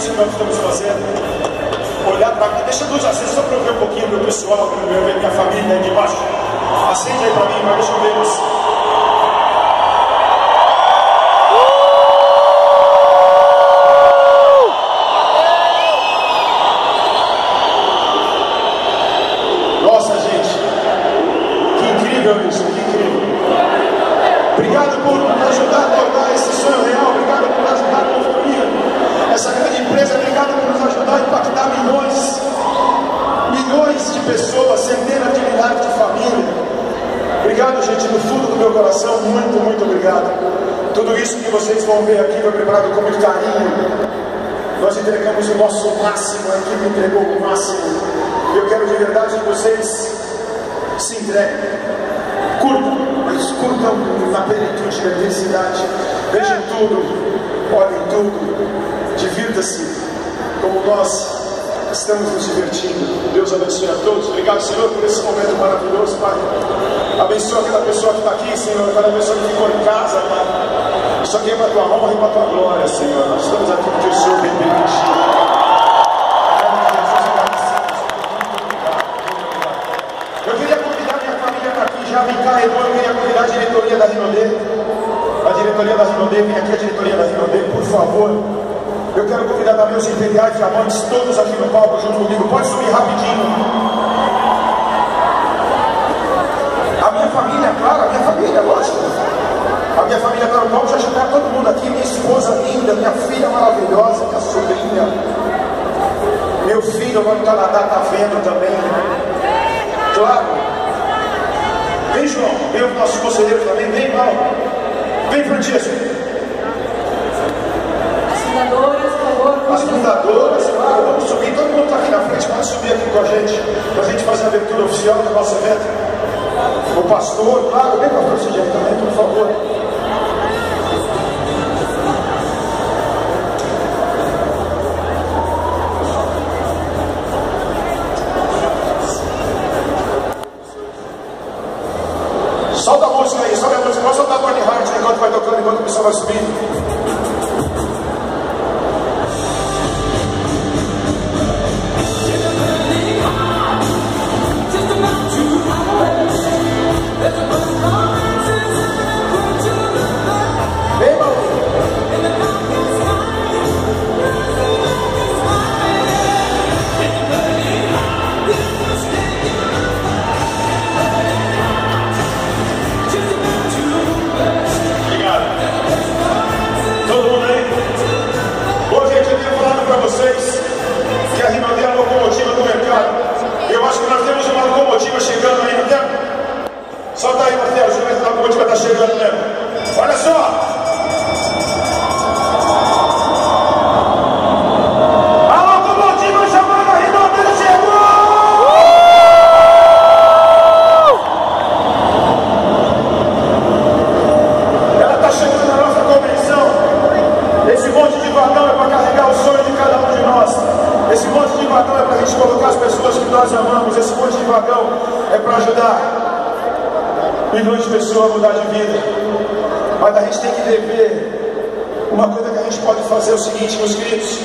isso que nós estamos fazendo. Olhar para mim, deixa a luz acesa só para eu ver um pouquinho do pessoal, para eu ver minha família aí de baixo. Acende aí para mim, mas deixa eu ver eles. Nossa, gente, que incrível isso, que incrível. Obrigado por me ajudar a tornar esse sonho real, obrigado por me ajudar a construir essa grande empresa, obrigado por nos ajudar a impactar milhões, milhões de pessoas, centenas de milhares de famílias. Obrigado, gente, do fundo do meu coração, muito, muito obrigado. Tudo isso que vocês vão ver aqui foi preparado com muito carinho. Nós entregamos o nosso máximo, a equipe entregou o máximo. Eu quero de verdade que vocês se entreguem. Curtam, mas curtam na plenitude da intensidade. Vejam tudo, olhem tudo, divirta-se como nós estamos nos divertindo. Deus abençoe a todos. Obrigado, Senhor, por esse momento maravilhoso, Pai. Abençoa cada pessoa que está aqui, Senhor, cada pessoa que ficou em casa, Pai. Isso aqui é para a tua honra e para a tua glória, Senhor. Nós estamos aqui porque o Senhor tem permitido. Eu queria convidar minha família para aqui, já vem cá. Eu queria convidar a diretoria da Rinodê. A diretoria da Rinodê, vem aqui a diretoria da Rinodê, por favor. Eu quero convidar também os imperiais diamantes, todos aqui no palco junto comigo. Pode subir rapidinho. A minha família, claro, a minha família, lógico. A minha família está no palco, já chegar todo mundo aqui, minha esposa linda, minha filha maravilhosa, minha sobrinha. Meu filho lá no Canadá está vendo também. Claro. Vem, João. Vem os nossos conselheiros também. Vem, irmão. Vem, Francisco. Favor, As fundadoras, claro. Vamos subir. Todo mundo está aqui na frente. Pode subir aqui com a gente. Para a gente fazer a abertura oficial do nosso evento. O pastor, claro. Vem, pastor Cidinho também, por favor. Solta a música aí, solta a música. Vamos soltar a Tony Hart enquanto vai tocando, enquanto o pessoal vai subindo. Milhões de pessoas mudar de vida. Mas a gente tem que rever uma coisa que a gente pode fazer é o seguinte, meus queridos.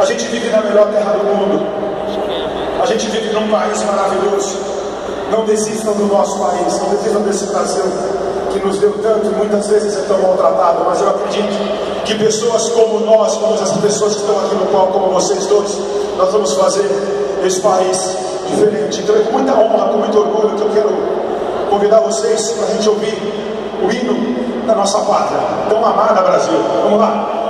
A gente vive na melhor terra do mundo. A gente vive num país maravilhoso. Não desistam do nosso país, não desistam desse Brasil que nos deu tanto e muitas vezes é tão maltratado. Mas eu acredito que pessoas como nós, como essas pessoas que estão aqui no palco, como vocês dois, nós vamos fazer esse país diferente. Então é com muita honra, com muito orgulho que eu quero convidar vocês para a gente ouvir o hino da nossa pátria, tão amada Brasil. Vamos lá.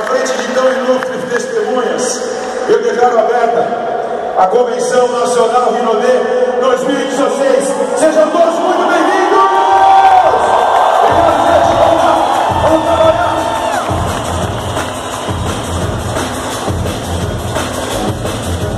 Frente de tão ilustres testemunhas, eu declaro aberta a Convenção Nacional Rinodê 2016. Sejam todos muito bem-vindos.